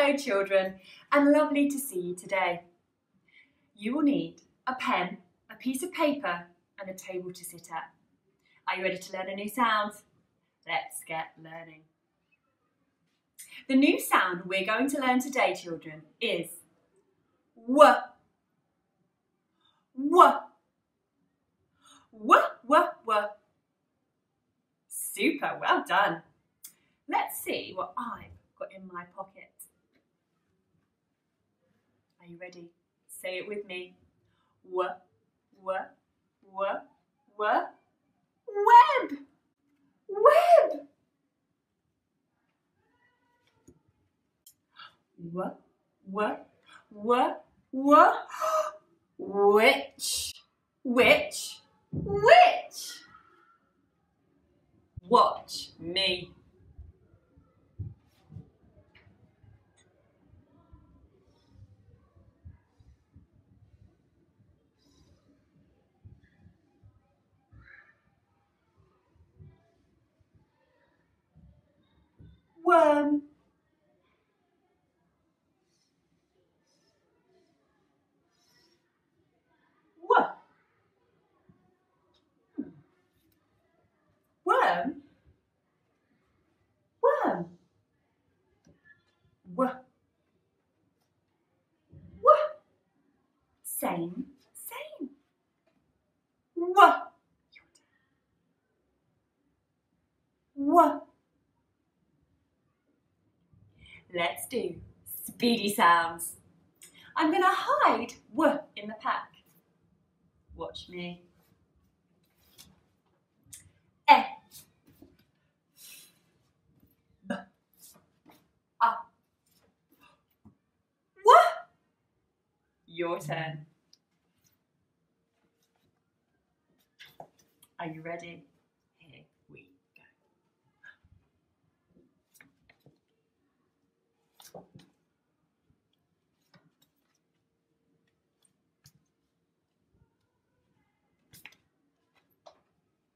Hello children and lovely to see you today. You will need a pen, a piece of paper and a table to sit at. Are you ready to learn a new sound? Let's get learning. The new sound we're going to learn today children is W. W. W, W, W. Super, well done. Let's see what I've got in my pocket. Are you ready? Say it with me. W, w, web, web. W, w, w, w, which, which, which. Watch me. Worm. Worm. Worm. Worm. W. W. Same, same. W. W. Let's do speedy sounds. I'm going to hide W in the pack. Watch me. E. B. A. W. Your turn. Are you ready? Here we go.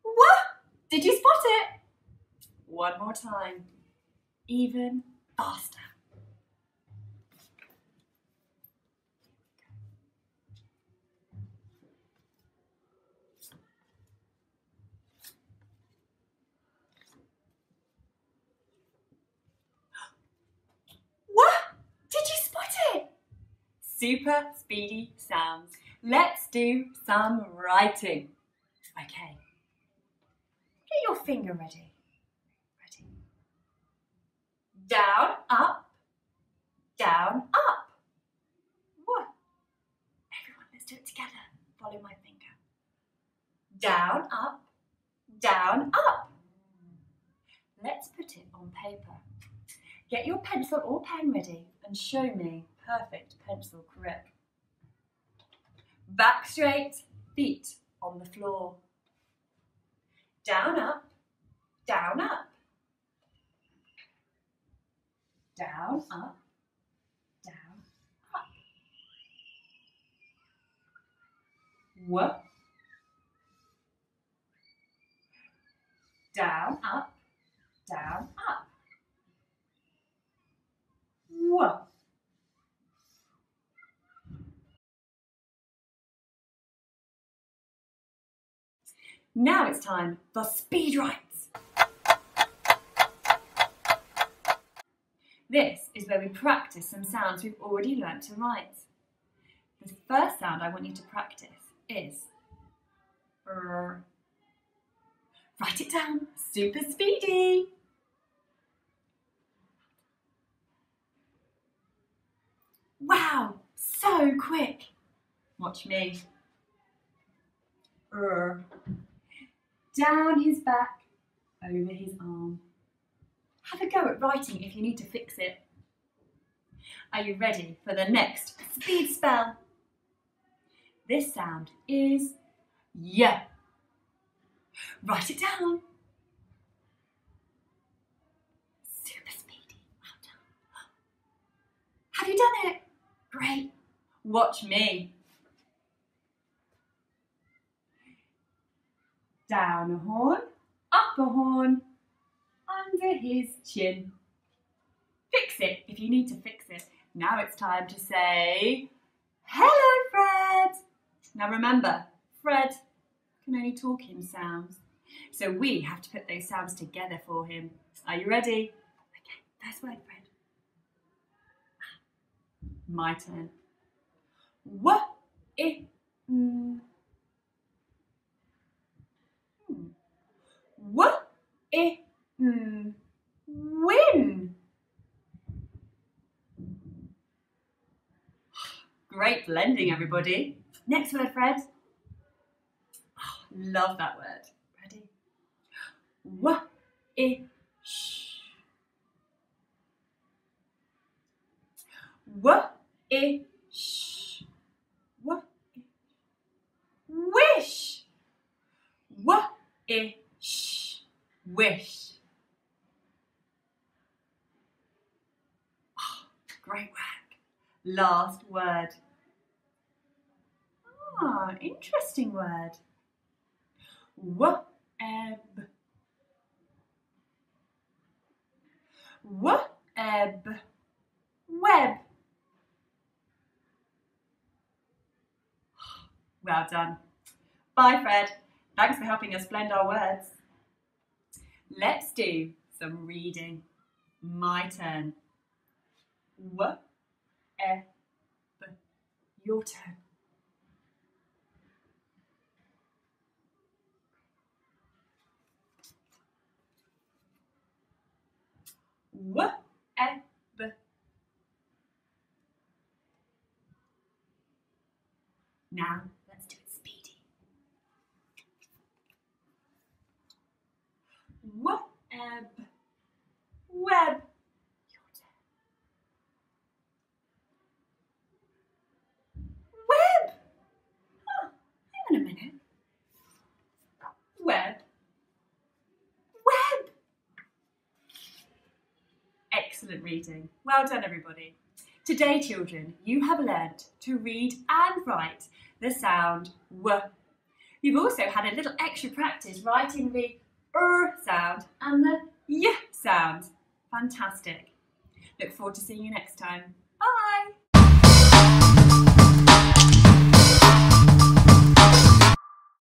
What? Did you spot it? One more time. Even faster. What? Did you spot it? Super speedy sounds. Let's do some writing. Okay. Get your finger ready. Ready. Down, up, down, up. What? Everyone, let's do it together. Follow my finger. Down, up, down, up. Let's put it on paper. Get your pencil or pen ready and show me perfect pencil grip. Back straight, feet on the floor. Down, up, down, up. Down, up, down, up. Whoop. Down, up, down, up. Whoop. Now it's time for speed writes. This is where we practice some sounds we've already learnt to write. The first sound I want you to practice is R. Write it down, super speedy. Wow, so quick. Watch me. Down his back, over his arm. Have a go at writing if you need to fix it. Are you ready for the next speed spell? This sound is yeah. Write it down. Super speedy. Well done. Have you done it? Great. Watch me. down a horn, up a horn, his chin. Fix it if you need to fix it. Now it's time to say, Hello, Fred. Now remember, Fred can only talk in sounds. So we have to put those sounds together for him. Are you ready? Okay, first word, Fred. My turn. W, I, mm. Win. Great blending, everybody. Next word, Fred. Oh, love that word. Ready? W, I, sh. W, I, sh. W, I. Wish. W, I, sh. Wish. Oh, great work. Last word. Ah, interesting word. Web. Web. Web. Well done. Bye, Fred. Thanks for helping us blend our words. Let's do some reading. My turn. W, e, b. Your turn. W, e, b. Now, let's do it speedy. Web. Web. Your turn. Web. Oh, hang on a minute. Web. Web. Excellent reading. Well done, everybody. Today, children, you have learnt to read and write the sound W. You've also had a little extra practice writing the R sound and the Y sound. Fantastic. Look forward to seeing you next time. Bye!